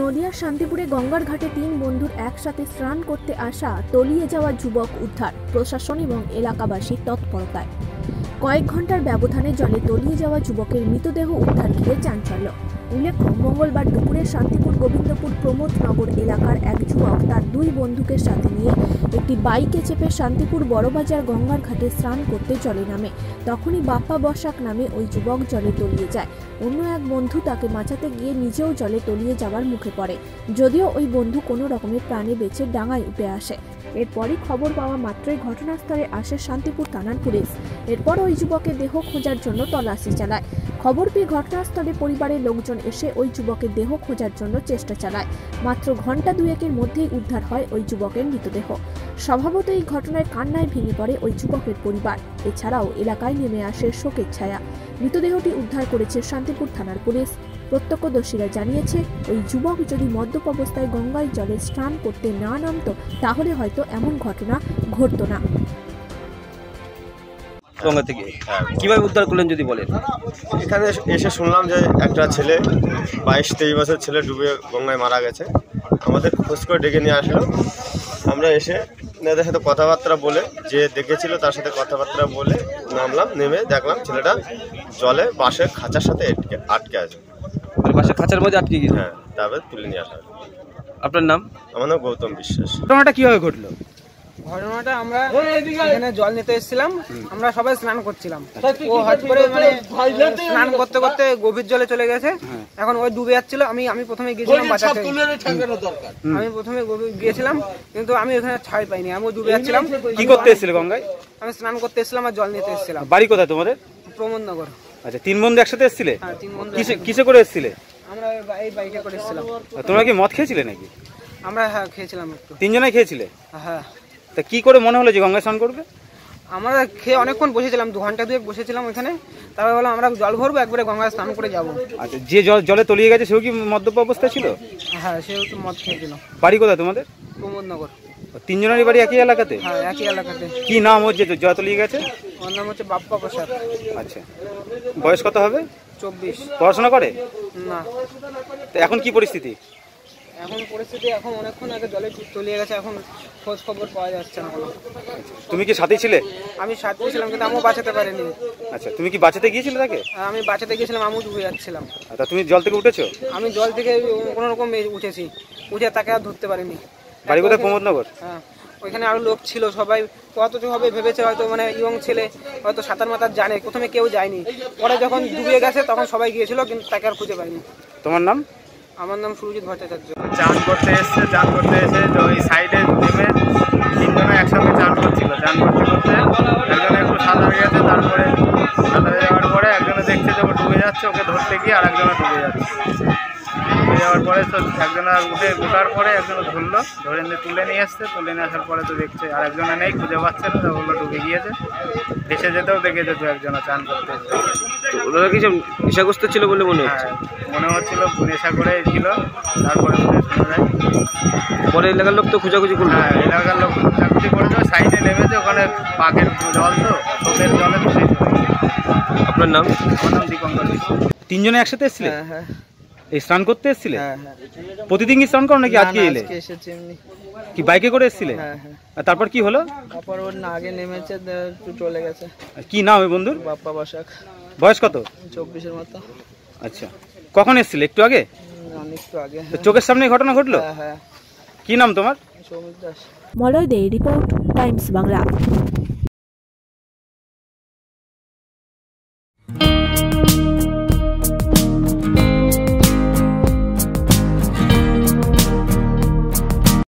নদিয়ার শান্তিপুরে গঙ্গার ঘাটে তিন বন্ধুর একসাথে স্নান করতে আসা তলিয়ে যাওয়া যুবক উদ্ধার, প্রশাসন এবং এলাকাবাসীর তৎপরতায়। কয়েক ঘণ্টার ব্যবধানে জলে তলিয়ে যাওয়া যুবকের মৃতদেহ উদ্ধার ঘিরে চাঞ্চল্য। উল্লেখ্য মঙ্গলবার দুপুরে শান্তিপুর গোবিন্দপুর প্রমোদনগর এলাকার এক যুবক তার দুই বন্ধুকে সাথে নিয়ে একটি বাইকে চেপে শান্তিপুর বড়বাজার গঙ্গার ঘাটে স্নান করতে জলে নামে। তখনই বাপ্পা বসাক নামে ওই যুবক জলে তলিয়ে যায়। অন্য এক বন্ধু তাকে বাঁচাতে গিয়ে নিজেও জলে তলিয়ে যাওয়ার মুখে পড়ে। যদিও ওই বন্ধু কোনো রকমের প্রাণে বেঁচে ডাঙায় উঠে আসে। এরপরই খবর পাওয়া মাত্রই ঘটনাস্থলে আসে শান্তিপুর থানার পুলিশ। এরপর ওই যুবকের দেহ খোঁজার জন্য তল্লাশি চালায়। খবর পেয়ে ঘটনাস্থলে পরিবারের লোকজন এসে ওই যুবকের দেহ খোঁজার জন্য চেষ্টা চালায়। মাত্র ঘণ্টা দুয়েকের মধ্যেই উদ্ধার হয় ওই যুবকের মৃতদেহ। স্বভাবত এই ঘটনায় কান্নায় ভেঙে পড়ে ওই যুবকের পরিবার। এছাড়াও এলাকায় নেমে আসে শোকের ছায়া। মৃতদেহটি উদ্ধার করেছে শান্তিপুর থানার পুলিশ। প্রত্যক্ষদর্শীরা জানিয়েছে, ওই যুবক যদি মদ্যপ অবস্থায় গঙ্গায় জলে স্নান করতে না নামতো, তাহলে হয়তো এমন ঘটনা ঘটতো না। গঙ্গা থেকে কীভাবে উদ্ধার করলেন যদি বলেন? এখানে এসে শুনলাম যে একটা ছেলে বাইশ তেইশ বছর ছেলে ডুবে গঙ্গায় মারা গেছে। আমাদের খোঁজ করে ডেকে নিয়ে আসলো। আমরা এসে এনাদের সাথে কথাবার্তা বলে যে দেখেছিল তার সাথে কথাবার্তা বলে নামলাম নেমে দেখলাম ছেলেটা জলে বাঁশের খাঁচার সাথে আটকে আটকে আছে। মানে বাসার খাঁচার মধ্যে আটকে গিয়েছে হ্যাঁ তারপরে তুলে নিয়ে আসা আপনার নাম? আমার নাম গৌতম বিশ্বাস। ঘটনাটা কীভাবে ঘটলো? ঘটনাটা আমরা এখানে জল নিতে এসেছিলাম। আমরা সবাই স্নান করছিলাম। ও হট করে মানে স্নান করতে করতে গভীর জলে চলে গেছে। এখন ওই ডুবে যাচ্ছিল। আমি আমি প্রথমে গিয়েছিলাম বাঁচাতে আমি প্রথমে গভীর গিয়েছিলাম কিন্তু আমি ওখানে ছাড় পাইনি। আমি ডুবে যাচ্ছিলাম। কি করতে এসেছিল গঙ্গায়? আমি স্নান করতে এসেছিলাম আর জল নিতে এসেছিলাম। বাড়ি কোথায় তোমাদের? প্রমোদনগর আচ্ছা তিন বন্ধু একসাথে এসেছিলে? হ্যাঁ তিন বন্ধু কিসে কিসে করে এসেছিলে? আমরা এই বাইকে করে এসেছিলাম। তোমরা কি মদ খেয়েছিলে নাকি? আমরা হ্যাঁ খেয়েছিলাম একটু। তিনজনে খেয়েছিলে? হ্যাঁ। তা কি করে মনে হলো যে গঙ্গা স্নান করবে? আমরা খেয়ে অনেকক্ষণ বসেছিলাম দু ঘণ্টা দুয়েক বসেছিলাম ওখানে তারপর বললাম আমরা জল ভরবো একবারে গঙ্গা স্নান করে যাব। আচ্ছা যে জল জলে তলিয়ে গেছে সেও কি মদ্যপ অবস্থায় ছিল? হ্যাঁ সেও তো মদ খেয়েছিল। বাড়ি কোথায় তোমাদের? প্রমোদনগর। তিনজনেরই বাড়ি একই এলাকাতে? হ্যাঁ একই এলাকাতে। কি নাম হচ্ছে জল তলিয়ে গেছে? ওর নাম হচ্ছে বাপ্পা প্রসাদ। আচ্ছা বয়স কত হবে? চব্বিশ। পড়াশোনা করে? না। তো এখন কি পরিস্থিতি? এখন পরিস্থিতি এখন অনেকক্ষণ আগে জলে তলিয়ে গেছে এখন খোঁজ খবর পাওয়া যাচ্ছে না তুমি কি সাথে ছিলে? আমি সাথে ছিলাম কিন্তু আমিও বাঁচাতে পারিনি। আচ্ছা তুমি কি বাঁচাতে গিয়েছিলে তাকে? আর আমি বাঁচাতে গিয়েছিলাম আমিও ডুবে যাচ্ছিলাম। তা তুমি জল থেকে উঠেছো? আমি জল থেকে কোনো রকম উঠেছি। উঠে তাকে আর ধরতে পারিনি। বাড়ি কোথায়? প্রমোদনগর? হ্যাঁ ওইখানে আরও লোক ছিল সবাই। কত হবে ভেবেছে হয়তো মানে ইয়ং ছেলে হয়তো সাঁতার মাতার জানে। প্রথমে কেউ যায়নি। পরে যখন ডুবে গেছে তখন সবাই গিয়েছিল কিন্তু তাকে আর খুঁজে পাইনি। তোমার নাম? আমার নাম সুরজিৎ ভট্টাচার্য। চান করতে এসছে, চান করতে এসে তো ওই সাইডে নেমে তিনজনে একসঙ্গে চান করছিল। চান করতে করতে একজনে একটু সাঁতার গেছে, তারপরে সাঁতারে যাওয়ার পরে একজনে দেখছে যে ও ডুবে যাচ্ছে, ওকে ধরতে গিয়ে আর একজনে ডুবে যাচ্ছে। ডুবে যাওয়ার পরে তো একজনে উঠে ওঠার পরে একজনে ধরলো, ধরে নিয়ে তুলে নিয়ে এসছে, তুলে নিয়ে আসার পরে তো দেখছে আর একজনে নেই, খুঁজে পাচ্ছে না বলল ডুবে গিয়েছে। ভেসে যেতেও দেখেছে তো একজনে চান করতে ওরা কি সব নেশাগ্রস্ত ছিল বলে মনে হচ্ছে? মনে হচ্ছিল নেশা করে ছিল তারপরে শোনা যায় পরে এলাকার লোক তো খোঁজাখুঁজি করল। হ্যাঁ এলাকার লোক চাকরি করেছে সাইডে নেমেছে ওখানে পাখের জল তো চোখের জলে ভেসে আপনার নাম? আমার নাম দীপঙ্কর তিনজনে একসাথে এসেছিলে? হ্যাঁ হ্যাঁ। এই স্নান করতে এসেছিলে? হ্যাঁ হ্যাঁ। প্রতিদিন কি স্নান করো নাকি আজকে এলে? আজকে এসেছি এমনি। কি বাইকে করে এসেছিলে? হ্যাঁ হ্যাঁ। আর তারপর কি হলো? তারপর ওর না আগে নেমেছে চলে গেছে। আর কি নাম ওই বন্ধুর? বাপ্পা বসাক। বয়স কত? চব্বিশের মতো। আচ্ছা। কখন এসেছিলে? একটু আগে? চোখের সামনে ঘটনা ঘটলো? হ্যাঁ হ্যাঁ। কি নাম তোমার? Soumik Das. Malay De Report Times Bangla.